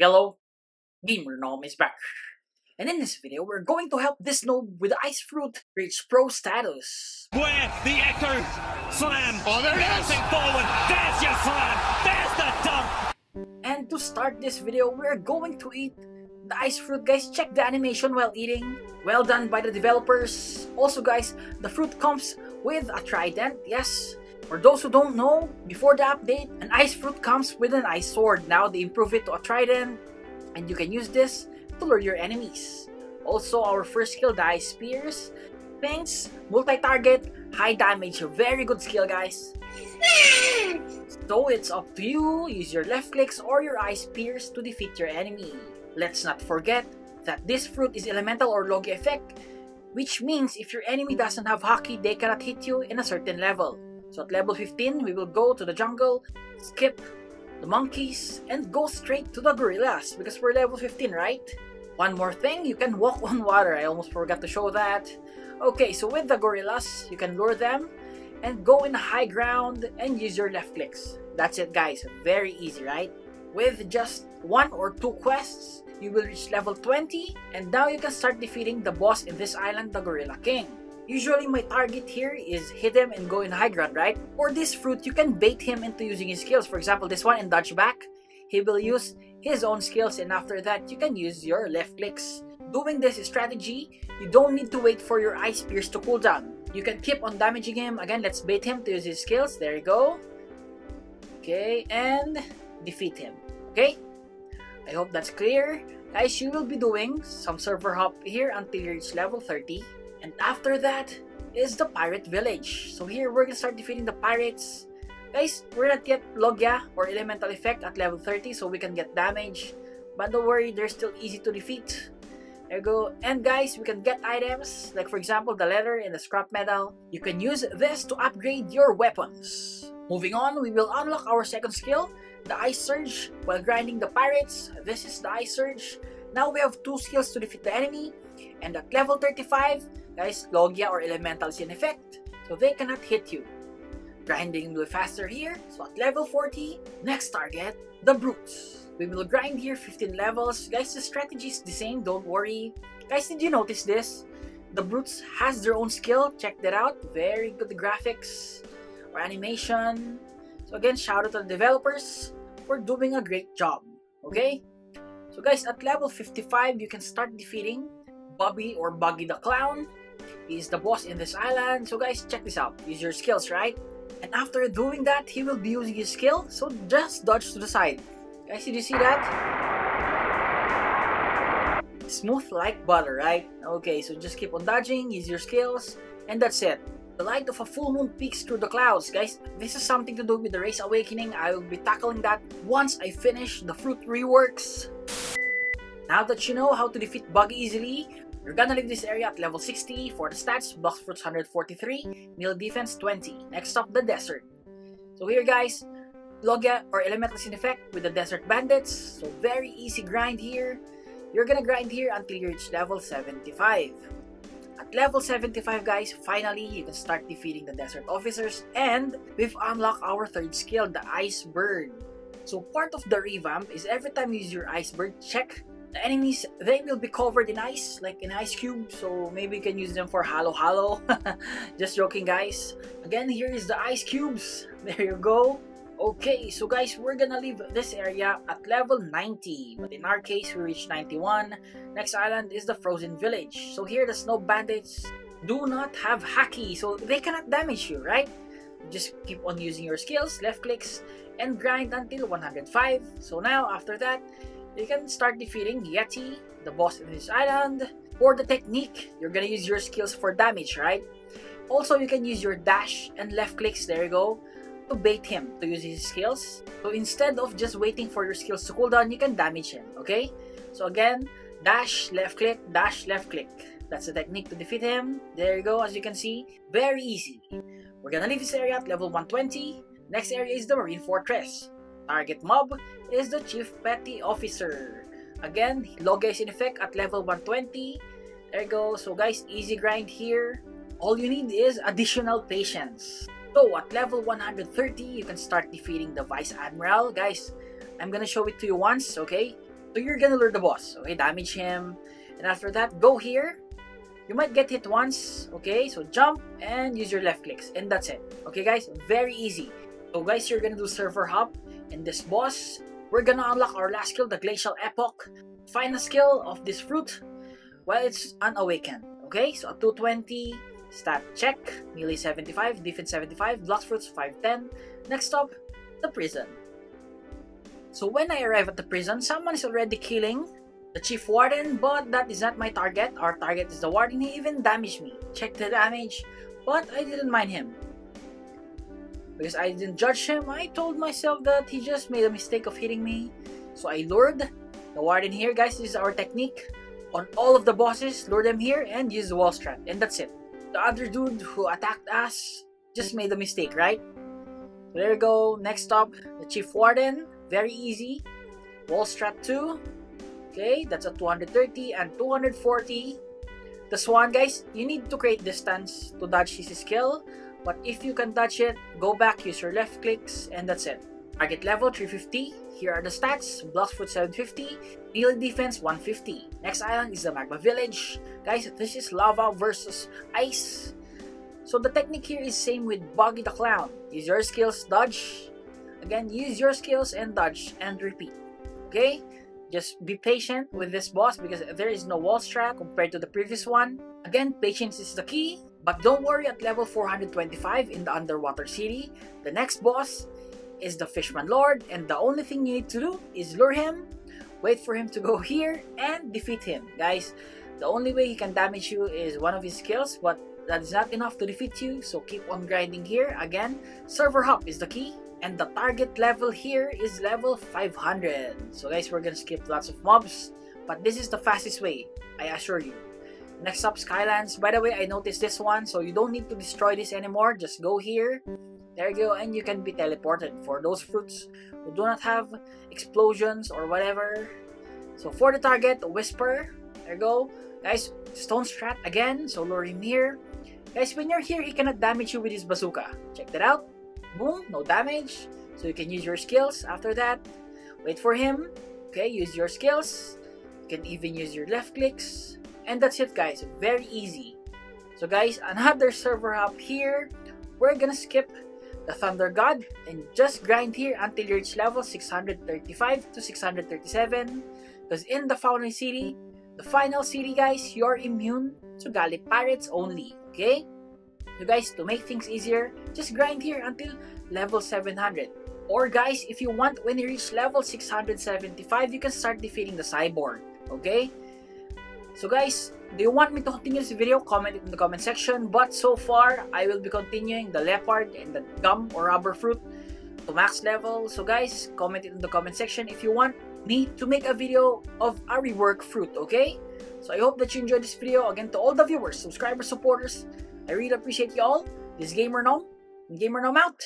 Hello, Gamer Nom is back. And in this video, we're going to help this node with Ice Fruit reach pro status. Where the echo slam. Oh, there it is. Forward. There's your slam. There's the dump. And to start this video, we're going to eat the Ice Fruit. Guys, check the animation while eating. Well done by the developers. Also guys, the fruit comes with a trident, yes. For those who don't know, before the update, an ice fruit comes with an ice sword. Now they improve it to a trident, and you can use this to lure your enemies. Also, our first skill, the ice spears. Thanks, multi-target, high damage, a very good skill guys. So it's up to you, use your left clicks or your ice spears to defeat your enemy. Let's not forget that this fruit is elemental or logia effect, which means if your enemy doesn't have Haki, they cannot hit you in a certain level. So at level 15, we will go to the jungle, skip the monkeys, and go straight to the gorillas because we're level 15, right? One more thing, you can walk on water. I almost forgot to show that. Okay, so with the gorillas, you can lure them and go in high ground and use your left clicks. That's it guys, very easy, right? With just one or two quests, you will reach level 20 and now you can start defeating the boss in this island, the Gorilla King. Usually my target here is hit him and go in high ground, right? Or this fruit, you can bait him into using his skills. For example, this one in dodge back, he will use his own skills and after that, you can use your left clicks. Doing this strategy, you don't need to wait for your ice spears to cool down. You can keep on damaging him. Again, let's bait him to use his skills. There you go. Okay, and defeat him. Okay? I hope that's clear. Guys, you will be doing some server hop here until you reach level 30. And after that is the pirate village. So here we're gonna start defeating the pirates. Guys, we're not yet Logia or Elemental Effect at level 30 so we can get damage. But don't worry, they're still easy to defeat. There you go. And guys, we can get items like for example the leather and the scrap metal. You can use this to upgrade your weapons. Moving on, we will unlock our second skill, the Ice Surge, while grinding the pirates. This is the Ice Surge. Now we have two skills to defeat the enemy. And at level 35, guys, Logia or Elementals in effect, so they cannot hit you. Grinding will faster here, so at level 40, next target, the Brutes. We will grind here 15 levels. Guys, the strategy is the same, don't worry. Guys, did you notice this? The Brutes has their own skill, check that out. Very good graphics or animation. So again, shout out to the developers for doing a great job. Okay? So guys, at level 55, you can start defeating Bobby or Buggy the Clown. He's the boss in this island. So guys, check this out. Use your skills, right? And after doing that, he will be using his skill. So just dodge to the side. Guys, did you see that? Smooth like butter, right? Okay, so just keep on dodging, use your skills, and that's it. The light of a full moon peeks through the clouds. Guys, this is something to do with the Race Awakening. I will be tackling that once I finish the fruit reworks. Now that you know how to defeat Bug easily, you're gonna leave this area at level 60 for the stats, Blox Fruits 143, Melee Defense 20. Next up, the Desert. So here guys, Logia or Elementals in effect with the Desert Bandits. So very easy grind here. You're gonna grind here until you reach level 75. At level 75 guys, finally you can start defeating the Desert Officers and we've unlocked our third skill, the Ice Bird. So part of the revamp is every time you use your Ice Bird, check the enemies, they will be covered in ice, like in ice cube, so maybe you can use them for halo halo. Just joking guys. Again, here is the ice cubes. There you go. Okay, so guys, we're gonna leave this area at level 90, but in our case, we reached 91. Next island is the Frozen Village. So here, the Snow Bandits do not have Haki, so they cannot damage you, right? Just keep on using your skills, left clicks, and grind until 105. So now, after that, you can start defeating Yeti, the boss in this island. For the technique, you're gonna use your skills for damage, right? Also, you can use your dash and left clicks, there you go, to bait him to use his skills. So instead of just waiting for your skills to cool down, you can damage him, okay? So again, dash, left click, dash, left click. That's the technique to defeat him. There you go, as you can see. Very easy. We're gonna leave this area at level 120. Next area is the Marine Fortress. Target mob is the Chief Petty Officer. Again, Logia is in effect at level 120. There you go. So guys, easy grind here. All you need is additional patience. So at level 130, you can start defeating the Vice Admiral. Guys, I'm gonna show it to you once, okay? So you're gonna lure the boss, okay? Damage him, and after that, go here. You might get hit once, okay? So jump and use your left clicks, and that's it. Okay, guys? Very easy. So guys, you're gonna do server hop, and this boss, we're gonna unlock our last skill, the Glacial Epoch. Find Final skill of this fruit, well, it's unawakened. Okay, so a 220, stat check, melee 75, defense 75, Blox Fruits 510. Next stop, the prison. So when I arrive at the prison, someone is already killing the chief warden, but that is not my target. Our target is the warden. He even damaged me. Check the damage, but I didn't mind him. Because I didn't judge him, I told myself that he just made a mistake of hitting me. So I lured the warden here. Guys, this is our technique. On all of the bosses, lure them here and use the wall strat. And that's it. The other dude who attacked us just made a mistake, right? So There you go. Next up, the chief warden. Very easy. Wall strat 2. Okay, that's a 230 and 240. The swan, guys, you need to create distance to dodge his skill. But if you can touch it, go back, use your left clicks, and that's it. Target level 350. Here are the stats. Blox Fruit 750. Melee defense 150. Next island is the Magma Village. Guys, this is lava versus ice. So the technique here is same with Boggy the Clown. Use your skills, dodge. Again, use your skills and dodge and repeat. Okay? Just be patient with this boss because there is no wall strat compared to the previous one. Again, patience is the key. But don't worry at level 425 in the Underwater City. The next boss is the Fishman Lord and the only thing you need to do is lure him, wait for him to go here, and defeat him. Guys, the only way he can damage you is one of his skills, but that is not enough to defeat you, so keep on grinding here. Again, server hop is the key. And the target level here is level 500. So guys, we're gonna skip lots of mobs. But this is the fastest way, I assure you. Next up, Skylands. By the way, I noticed this one, so you don't need to destroy this anymore. Just go here. There you go, and you can be teleported for those fruits who do not have explosions or whatever. So for the target, Wysper. There you go. Guys, Stone Strat again, so lure him here. Guys, when you're here, he cannot damage you with his bazooka. Check that out. Boom, no damage. So you can use your skills after that. Wait for him. Okay, use your skills. You can even use your left clicks. And that's it guys, very easy. So guys, another server hop here. We're gonna skip the Thunder God and just grind here until you reach level 635 to 637. Because in the Fountain City, the final city guys, you're immune to Galley Pirates only. Okay? So guys, to make things easier, just grind here until level 700. Or guys, if you want, when you reach level 675, you can start defeating the Cyborg. Okay? So guys, do you want me to continue this video? Comment it in the comment section. But so far, I will be continuing the leopard and the gum or rubber fruit to max level. So guys, comment it in the comment section if you want me to make a video of a rework fruit, okay? So I hope that you enjoyed this video. Again, to all the viewers, subscribers, supporters, I really appreciate you all. This Gamer Nom, Gamer Nom out.